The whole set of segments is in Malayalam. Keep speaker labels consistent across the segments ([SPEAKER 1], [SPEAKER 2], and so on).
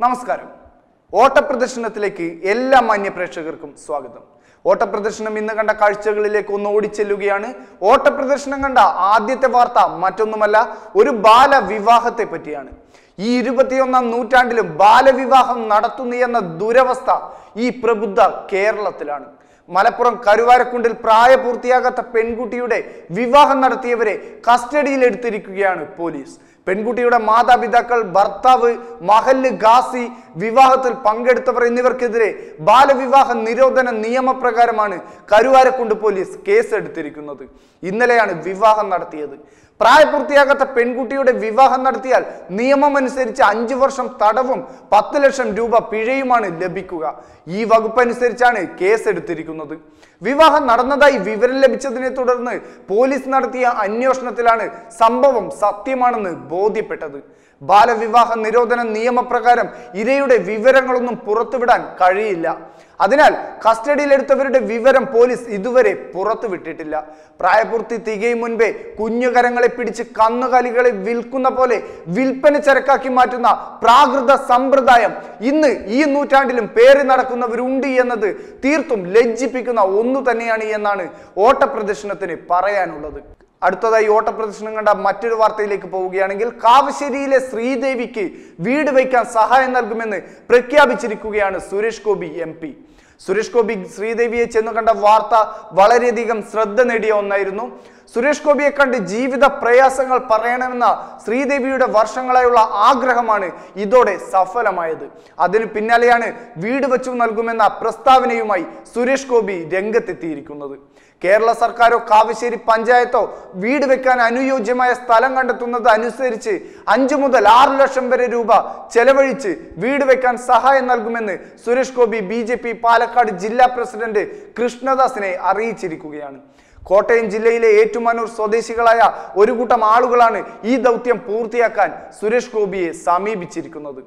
[SPEAKER 1] നമസ്കാരം. ഓട്ടപ്രദർശനത്തിലേക്ക് എല്ലാ മാന്യ പ്രേക്ഷകർക്കും സ്വാഗതം. ഓട്ടപ്രദർശനം ഇന്ന് കണ്ട കാഴ്ചകളിലേക്ക് ഒന്ന് ഓടിച്ചെല്ലുകയാണ്. ഓട്ടപ്രദർശനം കണ്ട ആദ്യത്തെ വാർത്ത മറ്റൊന്നുമല്ല ഒരു ബാലവിവാഹത്തെ പറ്റിയാണ്. ഈ ഇരുപത്തിയൊന്നാം നൂറ്റാണ്ടിലും ബാലവിവാഹം നടത്തുന്നു എന്ന ദുരവസ്ഥ ഈ പ്രബുദ്ധ കേരളത്തിലാണ്. മലപ്പുറം കരുവാരക്കുണ്ടിൽ പ്രായപൂർത്തിയാകാത്ത പെൺകുട്ടിയുടെ വിവാഹം നടത്തിയവരെ കസ്റ്റഡിയിൽ എടുത്തിരിക്കുകയാണ് പോലീസ്. പെൺകുട്ടിയുടെ മാതാപിതാക്കൾ ഭർത്താവ് മഹല്ല് ഗാസി വിവാഹത്തിൽ പങ്കെടുത്തവർ എന്നിവർക്കെതിരെ ബാലവിവാഹ നിരോധന നിയമപ്രകാരമാണ് കരുവാരക്കുണ്ട് പോലീസ് കേസെടുത്തിരിക്കുന്നത്. ഇന്നലെയാണ് വിവാഹം നടത്തിയത്. പ്രായപൂർത്തിയാകാത്ത പെൺകുട്ടിയുടെ വിവാഹം നടത്തിയാൽ നിയമമനുസരിച്ച് അഞ്ചു വർഷം തടവും പത്ത് ലക്ഷം രൂപ പിഴയുമാണ് ലഭിക്കുക. ഈ വകുപ്പ് വകുപ്പനുസരിച്ചാണ് കേസെടുത്തിരിക്കുന്നത്. വിവാഹം നടന്നതായി വിവരം ലഭിച്ചതിനെ തുടർന്ന് പോലീസ് നടത്തിയ അന്വേഷണത്തിലാണ് സംഭവം സത്യമാണെന്ന് ബോധ്യപ്പെട്ടത്. ബാലവിവാഹ നിരോധന നിയമപ്രകാരം ഇരയുടെ വിവരങ്ങളൊന്നും പുറത്തുവിടാൻ കഴിയില്ല. അതിനാൽ കസ്റ്റഡിയിലെടുത്തവരുടെ വിവരം പോലീസ് ഇതുവരെ പുറത്തുവിട്ടിട്ടില്ല പ്രായപൂർത്തി തികയും മുൻപേ കുഞ്ഞുകരങ്ങളെ പിടിച്ച് കന്നുകാലികളെ വിൽക്കുന്ന പോലെ വിൽപ്പന ചരക്കാക്കി മാറ്റുന്ന പ്രാകൃത സമ്പ്രദായം ഇന്ന് ഈ നൂറ്റാണ്ടിലും പേറി നടക്കുന്നവരുണ്ട് എന്നത് തീർത്തും ലജ്ജിപ്പിക്കുന്ന ഒന്നു തന്നെയാണ് എന്നാണ് ഓട്ടപ്രദർശനത്തിന് പറയാനുള്ളത്. അടുത്തതായി ഓട്ടപ്രദർശനം കണ്ട മറ്റൊരു വാർത്തയിലേക്ക് പോവുകയാണെങ്കിൽ കാവശ്ശേരിയിലെ ശ്രീദേവിക്ക് വീട് വയ്ക്കാൻ സഹായം നൽകുമെന്ന് പ്രഖ്യാപിച്ചിരിക്കുകയാണ് സുരേഷ് ഗോപി എം പി. സുരേഷ് ഗോപി ശ്രീദേവിയെ ചെന്ന് കണ്ട വാർത്ത വളരെയധികം ശ്രദ്ധ നേടിയ ഒന്നായിരുന്നു. സുരേഷ് ഗോപിയെ കണ്ട് ജീവിത പ്രയാസങ്ങൾ പറയണമെന്ന ശ്രീദേവിയുടെ വർഷങ്ങളായുള്ള ആഗ്രഹമാണ് ഇതോടെ സഫലമായത്. അതിന് പിന്നാലെയാണ് വീട് വെച്ചു നൽകുമെന്ന പ്രസ്താവനയുമായി സുരേഷ് ഗോപി രംഗത്തെത്തിയിരിക്കുന്നത്. കേരള സർക്കാരോ കാവശ്ശേരി പഞ്ചായത്തോ വീട് വെക്കാൻ അനുയോജ്യമായ സ്ഥലം കണ്ടെത്തുന്നത് അനുസരിച്ച് അഞ്ചു മുതൽ ആറ് ലക്ഷം വരെ രൂപ ചെലവഴിച്ച് വീട് വെക്കാൻ സഹായം നൽകുമെന്ന് സുരേഷ് ഗോപി ബി പാലക്കാട് ജില്ലാ പ്രസിഡന്റ് കൃഷ്ണദാസിനെ അറിയിച്ചിരിക്കുകയാണ്. കോട്ടയം ജില്ലയിലെ ഏറ്റുമാനൂർ സ്വദേശികളായ ഒരു കൂട്ടം ആളുകളാണ് ഈ ദൗത്യം പൂർത്തിയാക്കാൻ സുരേഷ് ഗോപിയെ സമീപിച്ചിരിക്കുന്നത്.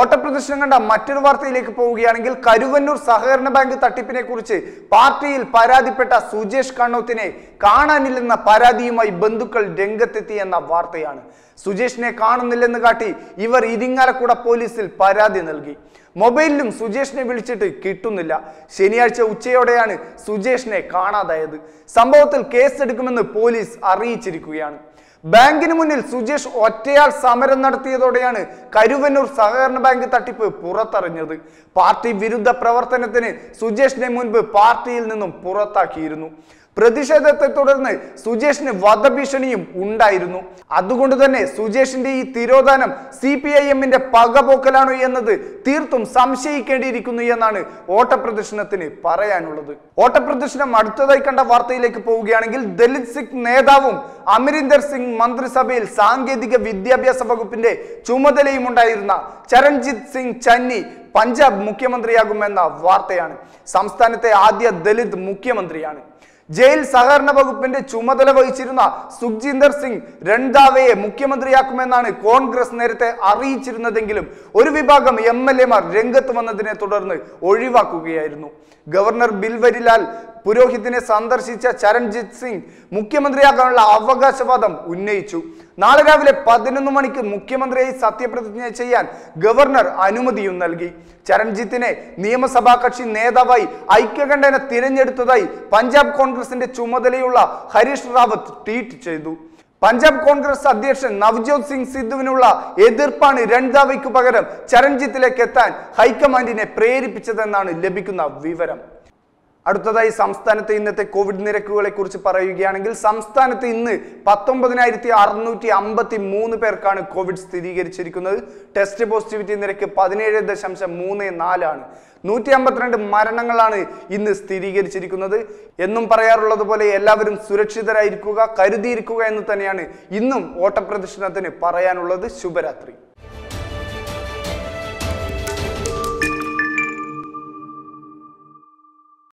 [SPEAKER 1] ഓട്ടപ്രദർശനം കണ്ട മറ്റൊരു വാർത്തയിലേക്ക് പോവുകയാണെങ്കിൽ കരുവന്നൂർ സഹകരണ ബാങ്ക് തട്ടിപ്പിനെ കുറിച്ച് പാർട്ടിയിൽ പരാതിപ്പെട്ട സുജേഷ് കണ്ണോത്തിനെ കാണാനില്ലെന്ന പരാതിയുമായി ബന്ധുക്കൾ രംഗത്തെത്തി എന്ന വാർത്തയാണ്. സുജേഷിനെ കാണുന്നില്ലെന്ന് കാട്ടി ഇവർ ഇരിങ്ങാലക്കുട പോലീസിൽ പരാതി നൽകി. മൊബൈലിലും സുജേഷിനെ വിളിച്ചിട്ട് കിട്ടുന്നില്ല. ശനിയാഴ്ച ഉച്ചയോടെയാണ് സുജേഷിനെ കാണാതായത്. സംഭവത്തിൽ കേസെടുക്കുമെന്ന് പോലീസ് അറിയിച്ചിരിക്കുകയാണ്. ബാങ്കിന് മുന്നിൽ സുജേഷ് ഒറ്റയാൾ സമരം നടത്തിയതോടെയാണ് കരുവന്നൂർ സഹകരണ ബാങ്ക് തട്ടിപ്പ് പുറത്തറിഞ്ഞത്. പാർട്ടി വിരുദ്ധ പ്രവർത്തനത്തിന് സുജേഷിനെ മുൻപ് പാർട്ടിയിൽ നിന്നും പുറത്താക്കിയിരുന്നു. പ്രതിഷേധത്തെ തുടർന്ന് സുജേഷിന് വധഭീഷണിയും ഉണ്ടായിരുന്നു. അതുകൊണ്ട് തന്നെ സുജേഷിന്റെ ഈ തിരോധാനം സി പി ഐ എമ്മിന്റെ പകപോക്കലാണോ എന്നത് തീർത്തും സംശയിക്കേണ്ടിയിരിക്കുന്നു എന്നാണ് ഓട്ടപ്രദർശനത്തിന് പറയാനുള്ളത്. ഓട്ടപ്രദർശനം അടുത്തതായി കണ്ട വാർത്തയിലേക്ക് പോവുകയാണെങ്കിൽ ദലിത് സിഖ് നേതാവും അമരീന്ദർ സിംഗ് മന്ത്രിസഭയിൽ സാങ്കേതിക വിദ്യാഭ്യാസ വകുപ്പിന്റെ ചുമതലയും ഉണ്ടായിരുന്ന ചരൺജിത് സിംഗ് ചന്നി പഞ്ചാബ് മുഖ്യമന്ത്രിയാകുമെന്ന വാർത്തയാണ്. സംസ്ഥാനത്തെ ആദ്യ ദലിത് മുഖ്യമന്ത്രിയാണ്. ജയിൽ സഹകരണ വകുപ്പിന്റെ ചുമതല വഹിച്ചിരുന്ന സുഖ്ജീന്ദർ സിംഗ് രൺദാവയെ മുഖ്യമന്ത്രിയാക്കുമെന്നാണ് കോൺഗ്രസ് നേരത്തെ അറിയിച്ചിരുന്നതെങ്കിലും ഒരു വിഭാഗം എം എൽ എമാർ രംഗത്ത് വന്നതിനെ തുടർന്ന് ഒഴിവാക്കുകയായിരുന്നു. ഗവർണർ ബിൽവരിലാൽ പുരോഹിതിനെ സന്ദർശിച്ച ചരൺജിത് സിംഗ് മുഖ്യമന്ത്രിയാകാനുള്ള അവകാശവാദം ഉന്നയിച്ചു. നാളെ രാവിലെ പതിനൊന്ന് മണിക്ക് മുഖ്യമന്ത്രിയായി സത്യപ്രതിജ്ഞ ചെയ്യാൻ ഗവർണർ അനുമതിയും നൽകി. ചരൺജിത്തിനെ നിയമസഭാ കക്ഷി നേതാവായി ഐക്യകണ്ഠേന തിരഞ്ഞെടുത്തതായി പഞ്ചാബ് കോൺഗ്രസിന്റെ ചുമതലയുള്ള ഹരീഷ് റാവത്ത് ട്വീറ്റ് ചെയ്തു. പഞ്ചാബ് കോൺഗ്രസ് അധ്യക്ഷൻ നവ്ജോത് സിംഗ് സിദ്ധുവിനുള്ള എതിർപ്പാണ് രൺദാവയ്ക്കു പകരം ചരൺജിത്തിലേക്ക് എത്താൻ ഹൈക്കമാൻഡിനെ പ്രേരിപ്പിച്ചതെന്നാണ് ലഭിക്കുന്ന വിവരം. അടുത്തതായി സംസ്ഥാനത്തെ ഇന്നത്തെ കോവിഡ് നിരക്കുകളെ കുറിച്ച് പറയുകയാണെങ്കിൽ സംസ്ഥാനത്ത് ഇന്ന് പത്തൊമ്പതിനായിരത്തി അറുന്നൂറ്റി അമ്പത്തി മൂന്ന് പേർക്കാണ് കോവിഡ് സ്ഥിരീകരിച്ചിരിക്കുന്നത്. ടെസ്റ്റ് പോസിറ്റിവിറ്റി നിരക്ക് പതിനേഴ് ദശാംശം മൂന്ന് നാലാണ്. നൂറ്റി അമ്പത്തിരണ്ട് മരണങ്ങളാണ് ഇന്ന് സ്ഥിരീകരിച്ചിരിക്കുന്നത്. എന്നും പറയാറുള്ളത് പോലെ എല്ലാവരും സുരക്ഷിതരായിരിക്കുക കരുതിയിരിക്കുക എന്ന് തന്നെയാണ് ഇന്നും ഓട്ടപ്രദർശനത്തിന് പറയാനുള്ളത് ശുഭരാത്രി.